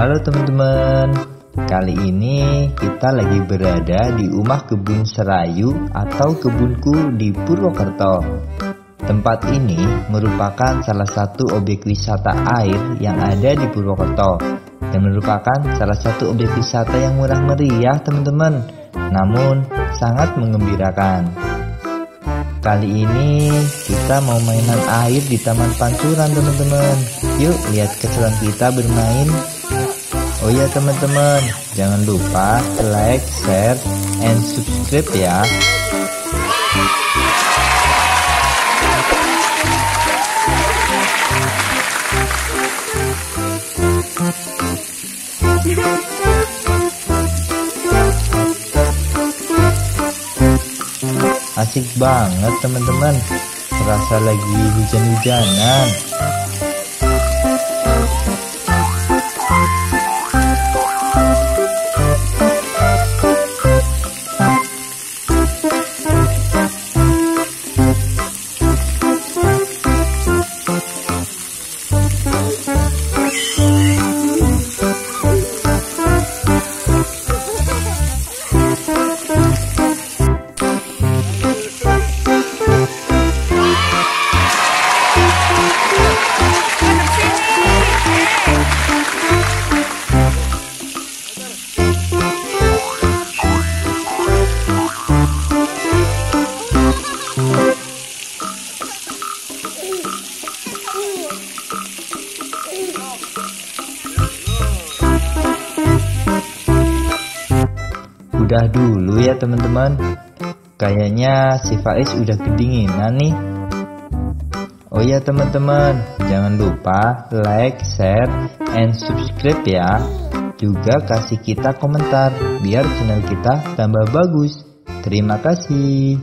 Halo teman-teman. Kali ini kita lagi berada di rumah kebun serayu atau kebunku di Purwokerto. Tempat ini merupakan salah satu objek wisata air yang ada di Purwokerto Dan merupakan salah satu objek wisata yang murah meriah teman-teman. Namun sangat mengembirakan. Kali ini kita mau mainan air di Taman Pancuran teman-teman. Yuk lihat keseruan kita bermain Oh ya teman-teman. Jangan lupa like, share, and subscribe ya. Asik banget teman-teman. Terasa lagi hujan-hujanan Udah dulu ya teman-teman. Kayaknya si Faiz udah kedinginan nih. Oh ya teman-teman. Jangan lupa like, share, and subscribe ya. Juga kasih kita komentar Biar channel kita tambah bagus. Terima kasih